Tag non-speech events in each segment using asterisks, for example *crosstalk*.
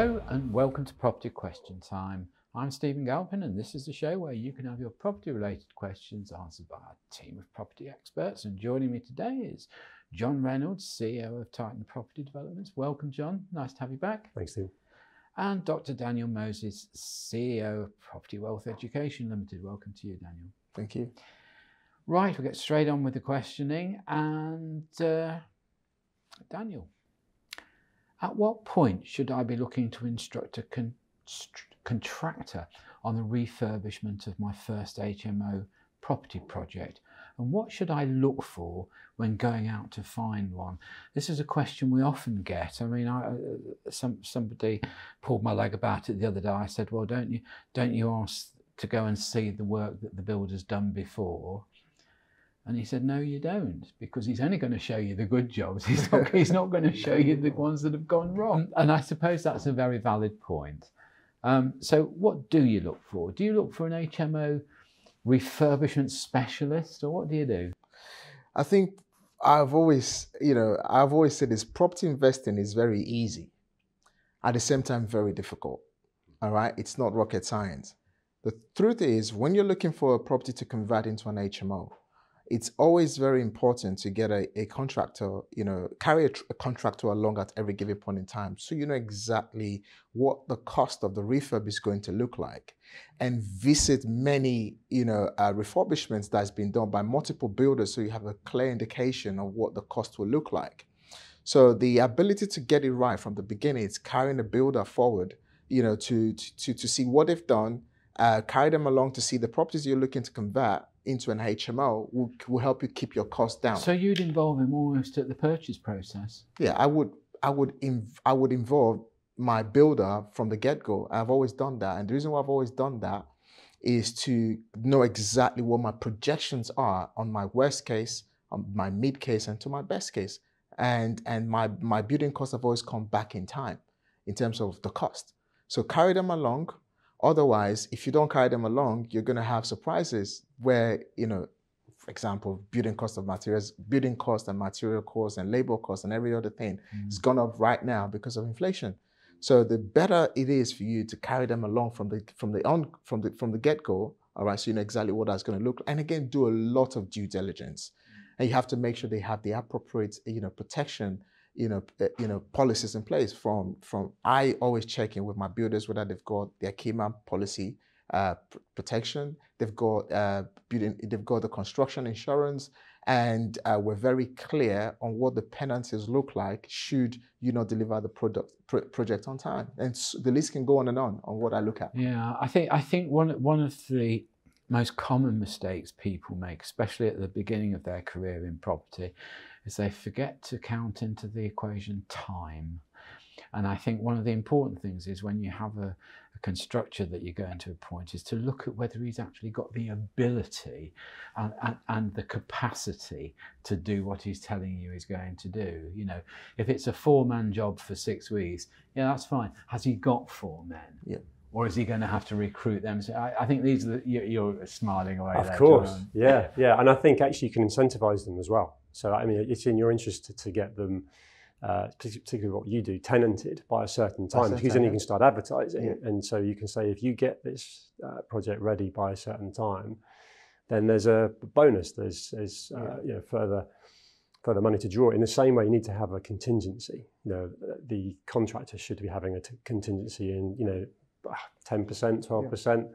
Hello and welcome to Property Question Time. I'm Stephen Galpin and this is the show where you can have your property related questions answered by a team of property experts. And joining me today is John Reynolds, CEO of Titan Property Developments. Welcome, John. Nice to have you back. Thanks, Steve. And Dr. Daniel Moses, CEO of Property Wealth Education Limited. Welcome to you, Daniel. Thank you. Right, we'll get straight on with the questioning. And uh, Daniel, at what point should I be looking to instruct a con contractor on the refurbishment of my first HMO property project? And what should I look for when going out to find one? This is a question we often get. I mean, I, uh, some, somebody pulled my leg about it the other day. I said, "Well, don't you don't you ask to go and see the work that the builder's done before?" And he said, No, you don't, because he's only going to show you the good jobs. He's not, *laughs* he's not going to show you the ones that have gone wrong. And I suppose that's a very valid point. Um, so, what do you look for? Do you look for an HMO refurbishment specialist, or what do you do? I think I've always, you know, I've always said this property investing is very easy, at the same time, very difficult. All right, it's not rocket science. The truth is, when you're looking for a property to convert into an HMO, it's always very important to get a, a contractor, you know, carry a, a, contractor along at every given point in time so you know exactly what the cost of the refurb is going to look like and visit many, you know, uh, refurbishments that's been done by multiple builders so you have a clear indication of what the cost will look like. So the ability to get it right from the beginning, it's carrying the builder forward, you know, to, to, to see what they've done, uh, carry them along to see the properties you're looking to convert into an HMO will, will help you keep your costs down. So you'd involve him almost at the purchase process. Yeah, I would. I would. Inv- I would involve my builder from the get go. I've always done that, and the reason why I've always done that is to know exactly what my projections are on my worst case, on my mid case, and to my best case. And and my my building costs have always come back in time in terms of the cost. So carry them along Otherwise, if you don't carry them along, you're going to have surprises where, you know, for example, building cost of materials, building cost and material cost and labor cost and every other thing mm. has gone up right now because of inflation. So the better it is for you to carry them along from the from the on from the from the get go, all right, so you know exactly what that's going to look like. And again, do a lot of due diligence, and you have to make sure they have the appropriate you know protection you know, uh, you know, policies in place. From from I always check in with my builders whether they've got their key man policy uh, protection, they've got uh, building, they've got the construction insurance, and uh, we're very clear on what the penalties look like should you not deliver the product pro project on time. And so the list can go on and on on what I look at. Yeah, I think I think one one of the most common mistakes people make, especially at the beginning of their career in property, is they forget to count into the equation time. And I think one of the important things is when you have a, a constructor that you're going to appoint is to look at whether he's actually got the ability and, and, and, the capacity to do what he's telling you he's going to do. You know, if it's a four-man job for six weeks, yeah, that's fine. Has he got four men? Yeah or is he going to have to recruit them? So I, I think these are the, you're, smiling away. Of there, course, John. yeah, yeah, and I think actually you can incentivize them as well. So I mean, it's in your interest to, to get them, uh, particularly what you do, tenanted by a certain time, because then you can start advertising. Yeah. And so you can say if you get this uh, project ready by a certain time, then there's a bonus. There's there's uh, you know further further money to draw. In the same way, you need to have a contingency. You know, the contractor should be having a contingency in you know 10%, 12%.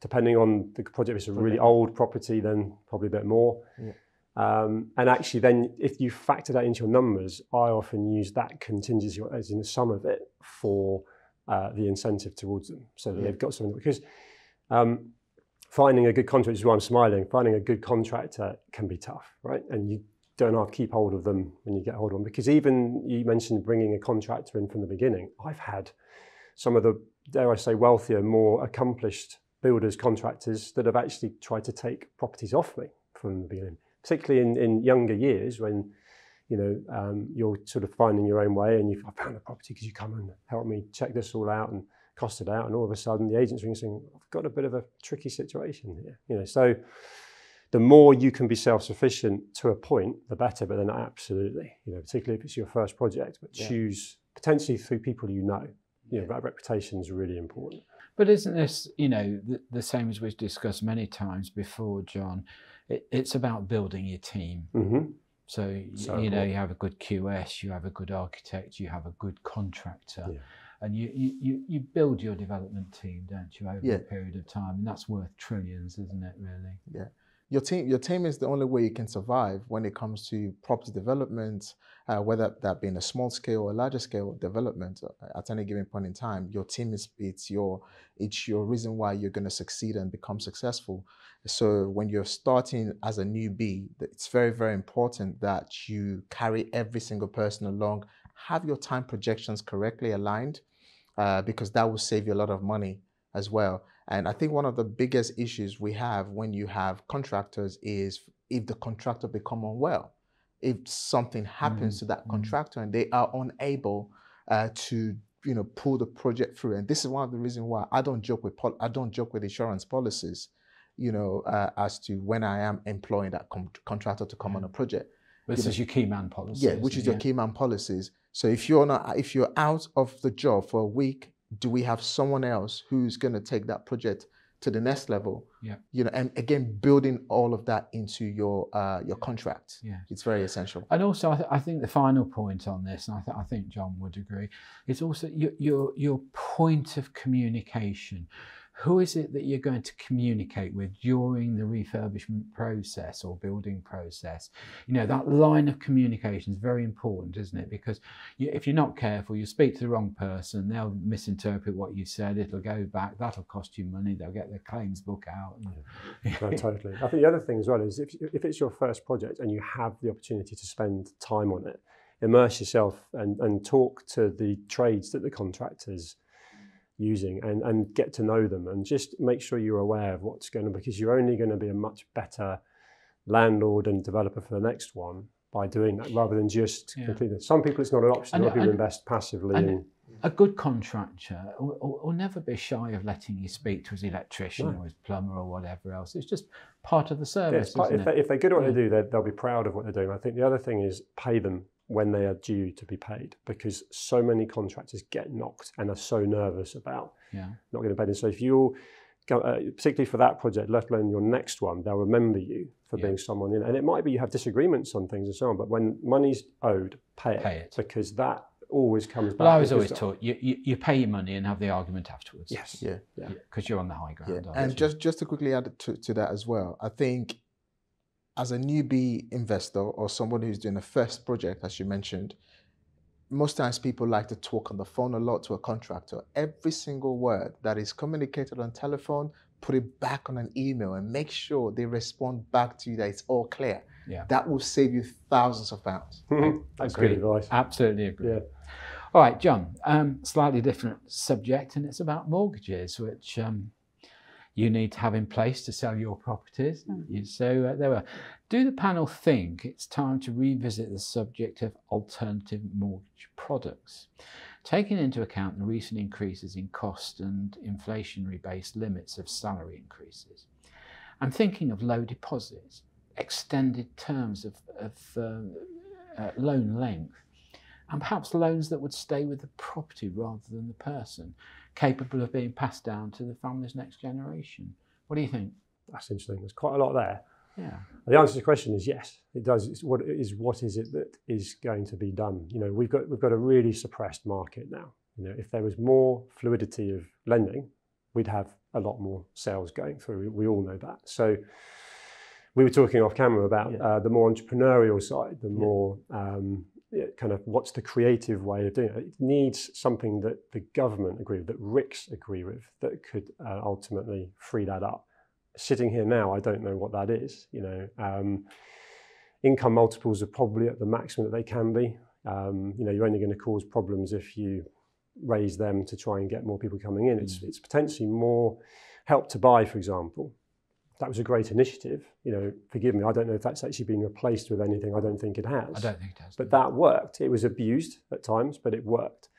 Depending on the project, if it's a really old property, then probably a bit more. Yeah. Um, and actually, then if you factor that into your numbers, I often use that contingency as in the sum of it for uh, the incentive towards them, so that yeah. they've got something. Because um, finding a good contractor is why I'm smiling. Finding a good contractor can be tough, right? And you don't have to keep hold of them when you get hold of them. Because even you mentioned bringing a contractor in from the beginning. I've had some of the dare I say, wealthier, more accomplished builders, contractors that have actually tried to take properties off me from the beginning, particularly in, in younger years when you know um, you're sort of finding your own way and you've I found a property because you come and help me check this all out and cost it out, and all of a sudden the agent's ringing saying I've got a bit of a tricky situation here, you know, so. The more you can be self-sufficient to a point, the better. But then, absolutely, you know, particularly if it's your first project, but yeah. choose potentially through people you know you know, that reputation is really important. But isn't this, you know, the, the same as we've discussed many times before, John? It, it's about building your team. Mm-hmm. So, so, you know, you have a good QS, you have a good architect, you have a good contractor. Yeah and you, you, you build your development team, don't you, over yeah. a period of time, and that's worth trillions, isn't it? Really? Yeah. Your team, your team is the only way you can survive when it comes to property development, uh, whether that be in a small scale or larger scale development. Uh, at any given point in time, your team is it's your it's your reason why you're going to succeed and become successful. So when you're starting as a newbie, it's very very important that you carry every single person along, have your time projections correctly aligned, uh, because that will save you a lot of money as well. And I think one of the biggest issues we have when you have contractors is if the contractor become unwell, if something happens mm. to that mm. contractor and they are unable uh, to you know pull the project through. And this is one of the reasons why I don't joke with I don't joke with insurance policies, you know, uh, as to when I am employing that con- contractor to come on a project. This you is know, your key man policy. Yeah, which is your key man policies. So if you're not, if you're out of the job for a week, do we have someone else who's going to take that project to the next level? Yeah. You know, and again, building all of that into your uh, your contract. Yeah. It's very essential. And also, I, th- I think the final point on this, and I, th- I think John would agree, is also your your, your point of communication who is it that you're going to communicate with during the refurbishment process or building process? You know, that line of communication is very important, isn't it? Because you, if you're not careful, you speak to the wrong person, they'll misinterpret what you said, it'll go back, that'll cost you money, they'll get their claims book out. Yeah. no, totally. I think the other thing as well is if, if it's your first project and you have the opportunity to spend time on it, immerse yourself and, and talk to the trades that the contractors using and, and get to know them and just make sure you're aware of what's going on because you're only going to be a much better landlord and developer for the next one by doing that rather than just yeah. completely. Some people it's not an option. Some people invest passively. in, a good contractor will, will, never be shy of letting you speak to his electrician no. or his plumber or whatever else. It's just part of the service. Yeah, part, if, they, if, they're good at what yeah. they do, they'll be proud of what they're doing. I think the other thing is pay them when they are due to be paid because so many contractors get knocked and are so nervous about yeah. not getting paid. And so if you go, uh, particularly for that project, let alone your next one, they'll remember you for yeah. being someone in. And it might be you have disagreements on things and so on, but when money's owed, pay it, pay it. because that always comes back. Well, I was always taught you, you, you, pay your money and have the argument afterwards. Yes. Yeah. Yeah. Because you're on the high ground. Yeah. And just, just to quickly add to, to that as well, I think as a newbie investor or somebody who's doing a first project, as you mentioned, most times people like to talk on the phone a lot to a contractor. Every single word that is communicated on telephone, put it back on an email and make sure they respond back to you that it's all clear. Yeah. That will save you thousands of pounds. *laughs* That's great advice. Absolutely agree. Yeah. All right, John, um, slightly different subject, and it's about mortgages, which um, you need to have in place to sell your properties. Mm. So uh, there were. Do the panel think it's time to revisit the subject of alternative mortgage products, taking into account the recent increases in cost and inflationary based limits of salary increases? I'm thinking of low deposits, extended terms of, of uh, uh, loan length, and perhaps loans that would stay with the property rather than the person capable of being passed down to the family's next generation. What do you think? That's interesting. There's quite a lot there. Yeah. The answer to the question is yes. It does. It's what is what is it that is going to be done? You know, we've got we've got a really suppressed market now. You know, if there was more fluidity of lending, we'd have a lot more sales going through. We all know that. So we were talking off camera about yeah. uh, the more entrepreneurial side, the yeah. more um, kind of what's the creative way of doing it. It needs something that the government agree with, that RICS agree with, that could uh, ultimately free that up. Sitting here now, I don't know what that is. You know, um, income multiples are probably at the maximum that they can be. Um, you know, you're only going to cause problems if you raise them to try and get more people coming in. It's, mm. it's potentially more help to buy, for example that was a great initiative. You know, forgive me, I don't know if that's actually been replaced with anything. I don't think it has. I don't think it has. But that worked. It was abused at times, but it worked.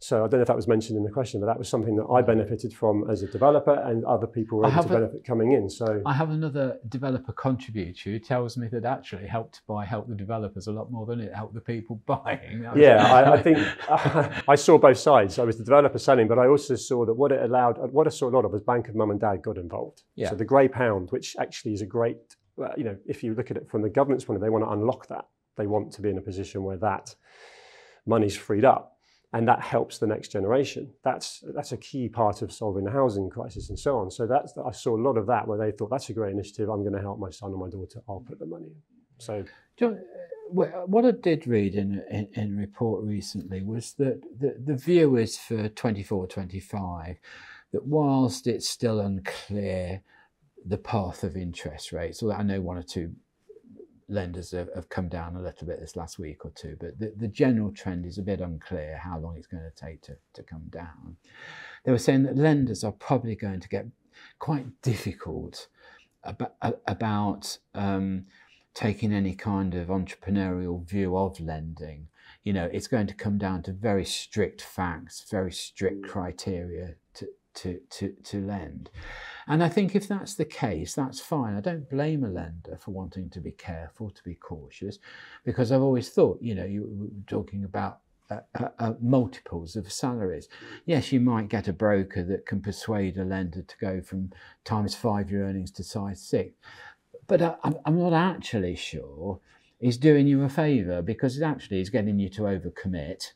So I don't know if that was mentioned in the question, but that was something that I benefited from as a developer, and other people were able to benefit a, coming in. So I have another developer contributor who tells me that actually Help to Buy helped the developers a lot more than it helped the people *laughs* buying. yeah, I, I, think *laughs* I saw both sides. I was the developer selling, but I also saw that what it allowed, what I saw a lot of was Bank of Mum and Dad got involved. Yeah. So the grey pound, which actually is a great, you know, if you look at it from the government's point of view, they want to unlock that. They want to be in a position where that money's freed up and that helps the next generation. That's that's a key part of solving the housing crisis and so on. So that's I saw a lot of that where they thought that's a great initiative. I'm going to help my son or my daughter. I'll put the money in. So. John, uh, what I did read in, in, in a report recently was that the, the view is for 24 25 that whilst it's still unclear the path of interest rates, although I know one or two lenders have, have, come down a little bit this last week or two, but the, the general trend is a bit unclear how long it's going to take to, to come down. They were saying that lenders are probably going to get quite difficult about, about um, taking any kind of entrepreneurial view of lending. You know, it's going to come down to very strict facts, very strict criteria to, to, to, lend. And I think if that's the case, that's fine. I don't blame a lender for wanting to be careful, to be cautious, because I've always thought, you know, you were talking about uh, uh, uh, multiples of salaries. Yes, you might get a broker that can persuade a lender to go from times five your earnings to size six, but I, I'm not actually sure he's doing you a favour because it actually is getting you to overcommit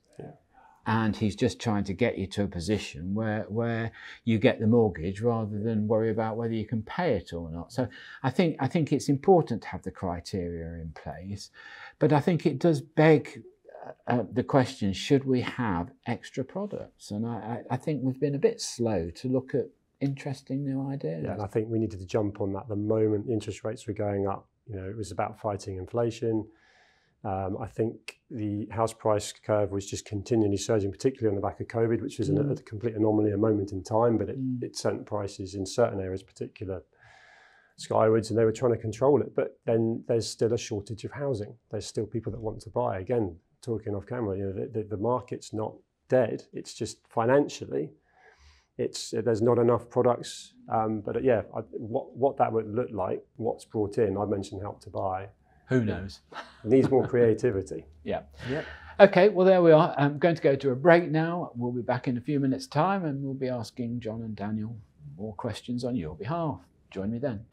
and he's just trying to get you to a position where where you get the mortgage rather than worry about whether you can pay it or not. So I think I think it's important to have the criteria in place, but I think it does beg uh, uh the question: Should we have extra products? And I, I think we've been a bit slow to look at interesting new ideas. Yeah, and I think we needed to jump on that the moment interest rates were going up. You know, it was about fighting inflation um, I think the house price curve was just continually surging, particularly on the back of COVID, which was mm. a, a, complete anomaly, a moment in time, but it, mm. it sent prices in certain areas, particular skywards, and they were trying to control it. But then there's still a shortage of housing. There's still people that want to buy. Again, talking off camera, you know, the, the, the market's not dead. It's just financially, it's there's not enough products. Um, but uh, yeah, I, what what that would look like, what's brought in. I mentioned help to buy. Who knows? *laughs* Needs more creativity. yeah. Yep. Okay, well, there we are. I'm going to go to a break now. We'll be back in a few minutes' time and we'll be asking John and Daniel more questions on your behalf. Join me then.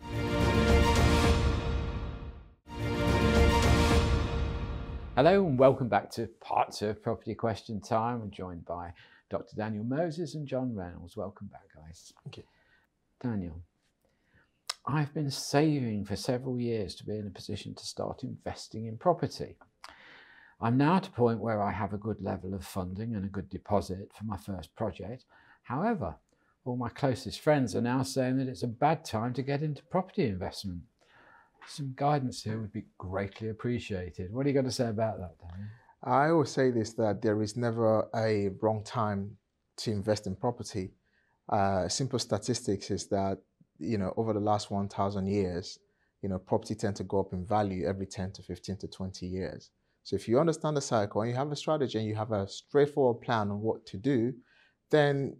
Hello and welcome back to part two of Property Question Time. I'm joined by Dr. Daniel Moses and John Reynolds. Welcome back, guys. Thank you. Daniel, I've been saving for several years to be in a position to start investing in property. I'm now at a point where I have a good level of funding and a good deposit for my first project. However, all my closest friends are now saying that it's a bad time to get into property investment. Some guidance here would be greatly appreciated. What are you going to say about that, Danny? I always say this that there is never a wrong time to invest in property. Uh, simple statistics is that you know, over the last 1,000 years, you know, property tend to go up in value every 10 to 15 to 20 years. So if you understand the cycle and you have a strategy and you have a straightforward plan on what to do, then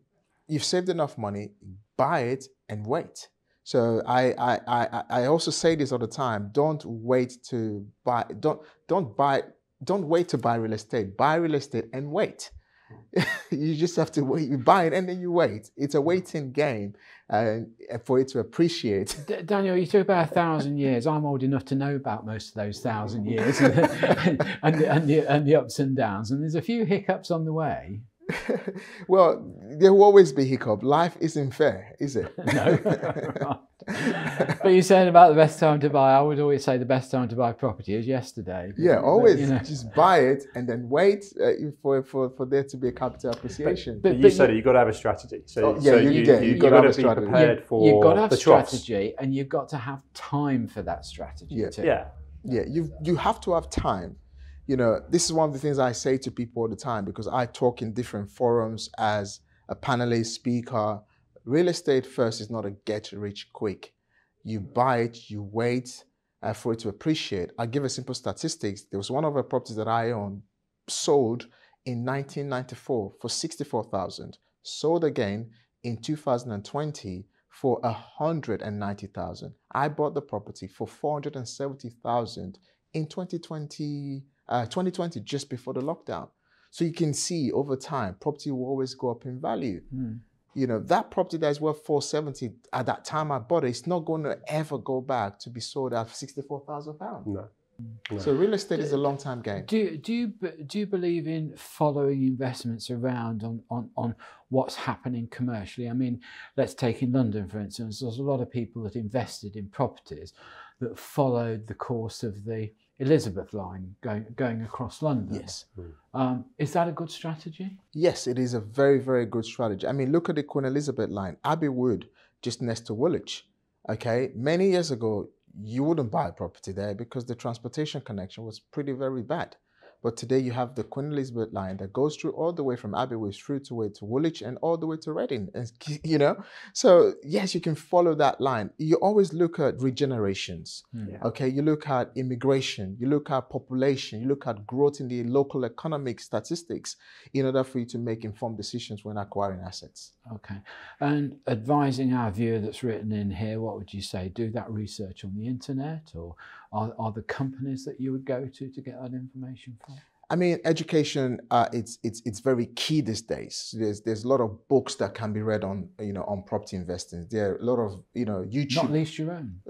you've saved enough money, buy it and wait. So I, I, I, I also say this all the time. Don't wait to buy, don't, don't buy, don't wait to buy real estate. Buy real estate and wait. *laughs* you just have to wait. You buy it and then you wait. It's a waiting game uh, for it to appreciate. D- Daniel, you talk about a thousand years. I'm old enough to know about most of those thousand years *laughs* and, and, and, the, and, the, and the ups and downs. And there's a few hiccups on the way. *laughs* well, there will always be hiccup. Life isn't fair, is it? *laughs* no. *laughs* but you're saying about the best time to buy. I would always say the best time to buy property is yesterday. But, yeah, always but, you know. just buy it and then wait uh, for, for, for there to be a capital appreciation. But, but you said you, it, you've got to have a strategy. So, oh, yeah, so you, you, you, you, got to be strategy. prepared for You've got to have strategy and you've got to have time for that strategy yeah. too. Yeah. Yeah, you you have to have time. You know, this is one of the things I say to people all the time because I talk in different forums as a panelist, speaker. Real estate first is not a get rich quick you buy it, you wait uh, for it to appreciate. I'll give a simple statistics. There was one of the properties that I owned sold in 1994 for 64,000, sold again in 2020 for 190,000. I bought the property for 470,000 in 2020, uh, 2020, just before the lockdown. So you can see over time, property will always go up in value. Mm. You know, that property that is worth 470 at that time I bought it, it's not going to ever go back to be sold at 64,000 pounds. No. no. So real estate do, is a long time game. Do, do you do you believe in following investments around on, on, on what's happening commercially? I mean, let's take in London for instance. There's a lot of people that invested in properties that followed the course of the Elizabeth line going going across London. Yes. Hmm. Um, is that a good strategy? Yes, it is a very very good strategy. I mean, look at the Queen Elizabeth line, Abbey Wood, just next to Woolwich. Okay, many years ago, you wouldn't buy a property there because the transportation connection was pretty very bad. But today you have the Queen Elizabeth line that goes through all the way from Abbey Wood through to way to Woolwich and all the way to Reading. And, *laughs* you know, so yes, you can follow that line. You always look at regenerations. Hmm. Yeah. Okay, you look at immigration, you look at population, you look at growth in the local economic statistics in order for you to make informed decisions when acquiring assets. Okay, and advising our viewer that's written in here, what would you say? Do that research on the internet or are, are the companies that you would go to to get that information from? I mean, education uh, it's it's it's very key these days. There's there's a lot of books that can be read on you know on property investing. There are a lot of you know YouTube. Not least your own. *laughs*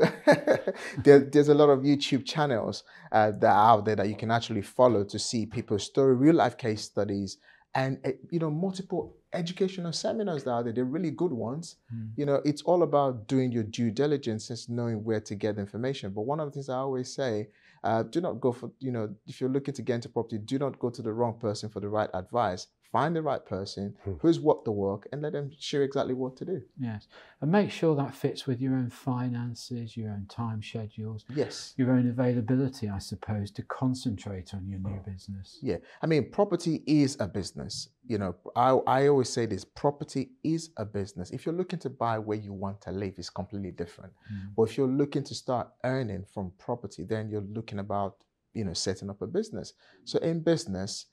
there, there's a lot of YouTube channels uh, that are out there that you can actually follow to see people's story, real life case studies, and uh, you know multiple educational seminars that are there. They're really good ones. Mm. You know, it's all about doing your due diligence and knowing where to get information. But one of the things I always say, uh, do not go for, you know, if you're looking to get into property, do not go to the wrong person for the right advice find the right person hmm. who's what the work and let them show exactly what to do. Yes. And make sure that fits with your own finances your own time schedules yes. your own availability i suppose to concentrate on your new business. yeah. I mean property is a business. You know i, I always say this property is a business. If you're looking to buy where you want to live it's completely different. Mm. but if you're looking to start earning from property then you're looking about you know setting up a business. So in business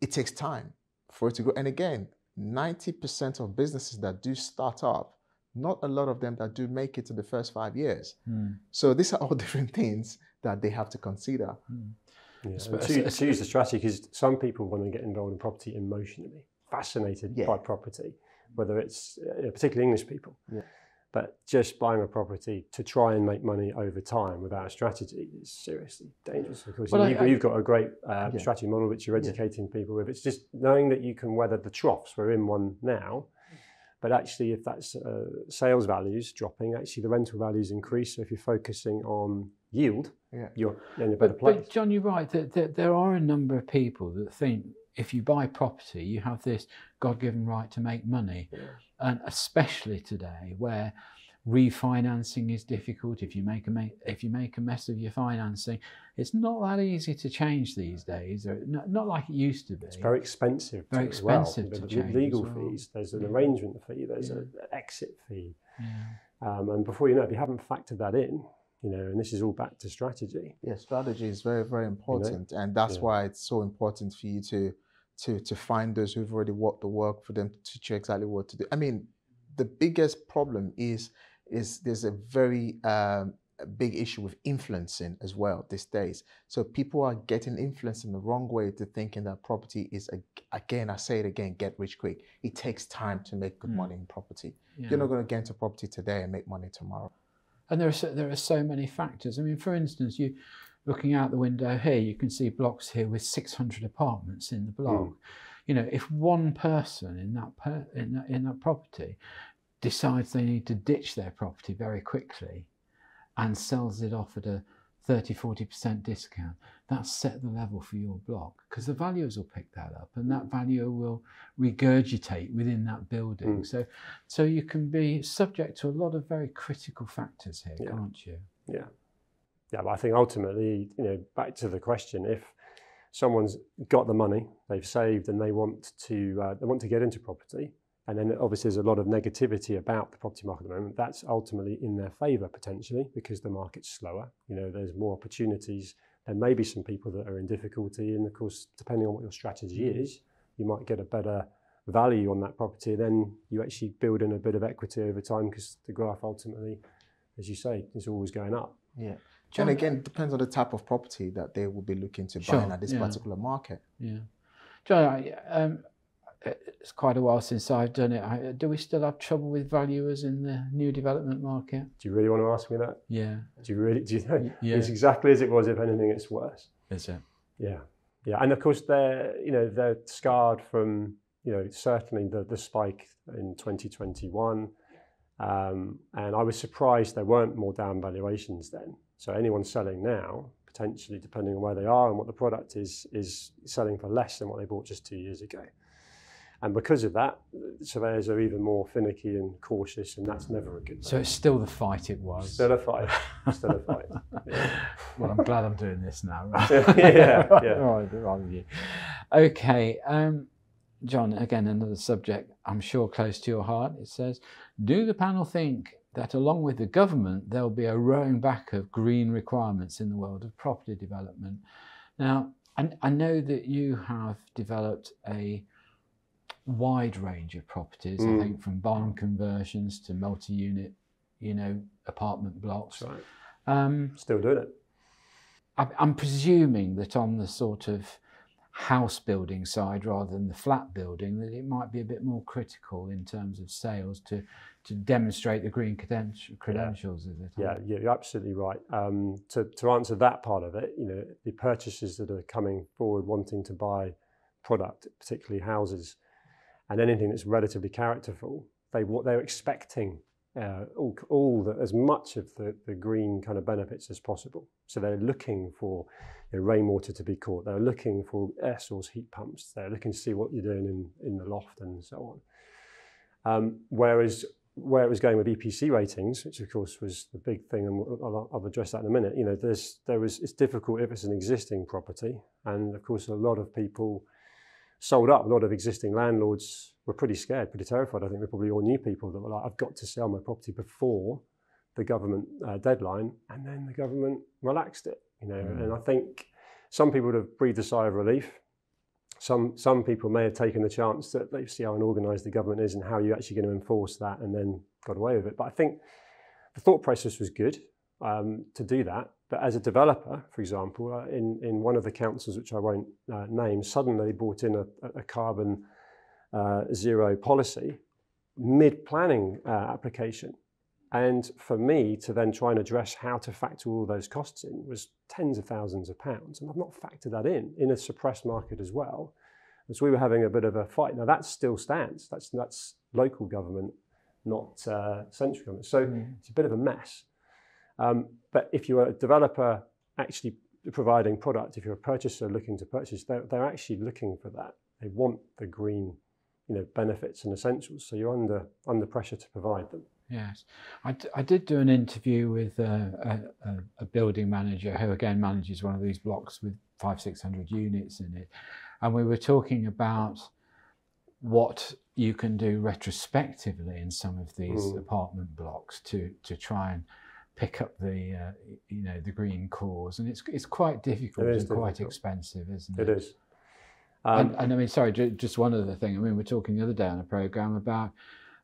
it takes time for it to go. And again, 90% of businesses that do start up, not a lot of them that do make it to the first five years. Mm. So these are all *laughs* different things that they have to consider. Mm. Yeah. To, to, use the strategy, because some people want to get involved in property emotionally, fascinated yeah. by property, whether it's uh, particularly English people. Yeah. But just buying a property to try and make money over time without a strategy is seriously dangerous. Because well, you've, I, you've, got a great uh, yeah. strategy model which you're educating yeah. people with. It's just knowing that you can weather the troughs. We're in one now. But actually, if that's uh, sales values dropping, actually the rental values increase. So if you're focusing on yield, yeah. you're in a better but, place. But John, you're right. That, that there are a number of people that think if you buy property, you have this God-given right to make money and especially today where refinancing is difficult if you make a if you make a mess of your financing it's not that easy to change these days not, not like it used to be it's very expensive very expensive well. to change legal well. fees there's an arrangement fee there's yeah. an exit fee yeah. um, and before you know if you haven't factored that in you know and this is all back to strategy yeah strategy is very very important you know? and that's yeah. why it's so important for you to to to find those who've already worked the work for them to teach you exactly what to do. I mean, the biggest problem is is there's a very um, a big issue with influencing as well these days. So people are getting influenced in the wrong way to thinking that property is a, again, I say it again, get rich quick. It takes time to make good mm. money in property. Yeah. You're not going to get into property today and make money tomorrow. And there are so, there are so many factors. I mean, for instance, you looking out the window here, you can see blocks here with 600 apartments in the block. Mm. You know, if one person in that, per, in that in that property decides they need to ditch their property very quickly and sells it off at a 30 40% discount, that's set the level for your block because the valuers will pick that up and that valuer will regurgitate within that building. Mm. So, so you can be subject to a lot of very critical factors here, yeah. can't you? Yeah yeah, but I think ultimately, you know, back to the question, if someone's got the money, they've saved, and they want to uh, they want to get into property, and then obviously there's a lot of negativity about the property market at the moment. That's ultimately in their favour potentially because the market's slower. You know, there's more opportunities there may be some people that are in difficulty, and of course, depending on what your strategy mm. is, you might get a better value on that property. Then you actually build in a bit of equity over time because the graph ultimately, as you say, is always going up. Yeah. John, and again, it depends on the type of property that they will be looking to sure, buy in at this yeah. particular market. Yeah. John, um, it's quite a while since I've done it. do we still have trouble with valuers in the new development market? Do you really want to ask me that? Yeah. Do you really? Do you know? Yeah. It's exactly as it was. If anything, it's worse. Is it? Yeah. Yeah. And of course, they're you know they're scarred from you know certainly the the spike in 2021. Um, and I was surprised there weren't more down valuations then. So anyone selling now, potentially, depending on where they are and what the product is, is selling for less than what they bought just two years ago. And because of that, surveyors are even more finicky and cautious, and that's never a good thing. So it's still the fight it was. Still a fight. *laughs* Still a fight. Yeah. *laughs* well, I'm glad I'm doing this now. Right? *laughs* yeah, yeah. right, rather you. Okay, um, John. Again, another subject I'm sure close to your heart. It says, "Do the panel think that, along with the government, there will be a rowing back of green requirements in the world of property development?" Now, I, I know that you have developed a wide range of properties. Mm. I think from barn conversions to multi-unit, you know, apartment blocks. Right. Um, Still doing it. I, I'm presuming that on the sort of house building side rather than the flat building, that it might be a bit more critical in terms of sales to to demonstrate the green credentials of it. Yeah, yeah, you're absolutely right. Um, to, to answer that part of it, you know, the purchasers that are coming forward wanting to buy product, particularly houses, and anything that's relatively characterful, they what they're expecting uh, all, all the, as much of the, the green kind of benefits as possible. So they're looking for you know, rainwater to be caught. They're looking for air source heat pumps. They're looking to see what you're doing in, in the loft and so on. Um, whereas where it was going with EPC ratings, which of course was the big thing, and I'll, I'll address that in a minute. You know, there's there was it's difficult if it's an existing property, and of course a lot of people sold up. A lot of existing landlords were pretty scared, pretty terrified. I think they probably all knew people that were like, I've got to sell my property before the government uh, deadline. And then the government relaxed it, you know. Mm. And I think some people would have breathed a sigh of relief. Some, some people may have taken the chance that they see how unorganised the government is and how you're actually going to enforce that and then got away with it. But I think the thought process was good um, to do that. But as a developer, for example, uh, in, in one of the councils, which I won't uh, name, suddenly brought in a, a carbon uh, zero policy mid-planning uh, application. And for me to then try and address how to factor all those costs in was tens of thousands of pounds. And I've not factored that in, in a suppressed market as well. So we were having a bit of a fight. Now that still stands. That's, that's local government, not uh, central government. So mm. it's a bit of a mess. Um, but if you're a developer actually providing product, if you're a purchaser looking to purchase, they're, they're actually looking for that. They want the green you know, benefits and essentials. So you're under, under pressure to provide them. Yes, I, I did do an interview with a, a, a, building manager who again manages one of these blocks with five, 600 units in it. And we were talking about what you can do retrospectively in some of these mm. apartment blocks to, to try and pick up the uh, you know the green cause, and it's it's quite difficult and difficult. quite expensive, isn't it? It is. Um, and, and, I mean, sorry, just one other thing. I mean, we're talking the other day on a program about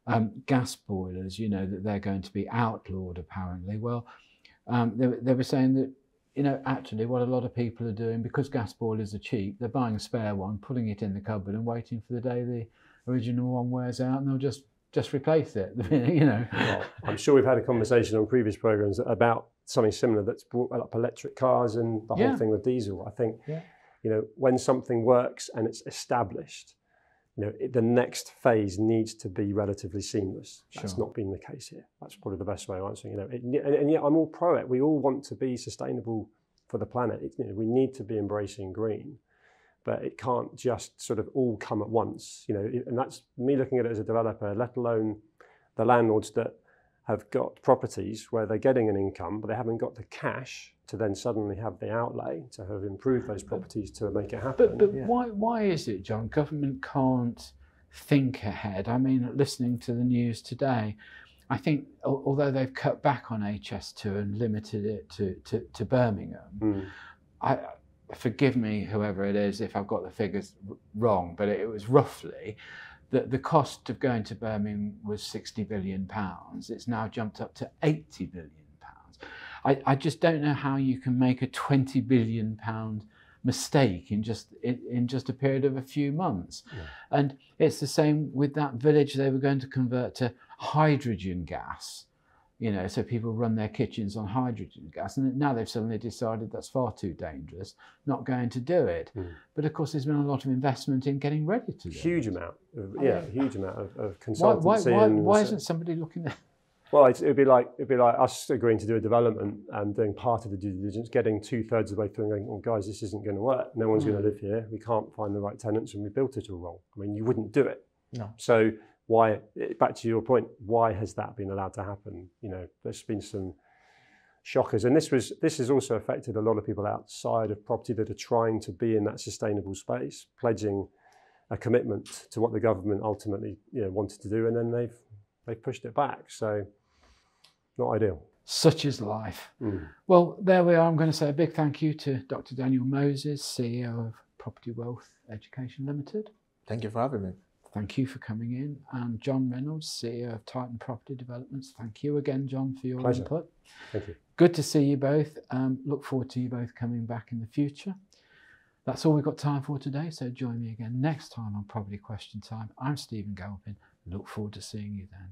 um, gas boilers. You know that they're going to be outlawed apparently. Well, um, they, they were saying that you know actually what a lot of people are doing because gas boilers are cheap, they're buying a spare one, putting it in the cupboard, and waiting for the day the original one wears out, and they'll just just replace it. *laughs* you know. Well, I'm sure we've had a conversation on previous programs about something similar that's brought up electric cars and the whole yeah. thing with diesel. I think, yeah. you know, when something works and it's established, you know, it, the next phase needs to be relatively seamless. That's sure. not been the case here. That's probably the best way of answering. You know, it, and, and, yet I'm all pro it. We all want to be sustainable for the planet. It, you know, we need to be embracing green but it can't just sort of all come at once, you know, and that's me looking at it as a developer, let alone the landlords that have got properties where they're getting an income, but they haven't got the cash to then suddenly have the outlay to have improved those properties to make it happen. But, but yeah. why, why is it, John, government can't think ahead? I mean, listening to the news today, I think although they've cut back on HS2 and limited it to, to, to Birmingham, mm. I forgive me, whoever it is, if I've got the figures wrong, but it was roughly that the cost of going to Birmingham was 60 billion pounds. It's now jumped up to 80 billion pounds. I, I just don't know how you can make a 20 billion pound mistake in just in, in just a period of a few months. Yeah. And it's the same with that village they were going to convert to hydrogen gas you know, so people run their kitchens on hydrogen gas, and now they've suddenly decided that's far too dangerous, not going to do it. Mm. But of course, there's been a lot of investment in getting ready to do it. huge it. amount, of, yeah, oh, huge amount of, of consultancy. Why, why, why, why isn't somebody looking at? Well, it'd be like it'd be like us agreeing to do a development and doing part of the due diligence, getting two thirds of the way through, and going, "Well, guys, this isn't going to work. No one's mm. going to live here. We can't find the right tenants, and we built it all wrong." I mean, you wouldn't do it. No. So why back to your point why has that been allowed to happen? You know there's been some shockers and this was this has also affected a lot of people outside of property that are trying to be in that sustainable space pledging a commitment to what the government ultimately you know wanted to do and then they've they've pushed it back. So not ideal. Such is life. Mm. well there we are. I'm going to say a big thank you to dr daniel moses ceo of property wealth education limited. Thank you for having me Thank you for coming in. And John Reynolds, CEO of Titan Property Developments. Thank you again, John, for your Pleasure. input. Thank you. Good to see you both. Um, look forward to you both coming back in the future. That's all we've got time for today. So join me again next time on Property Question Time. I'm Stephen Galpin. Look forward to seeing you then.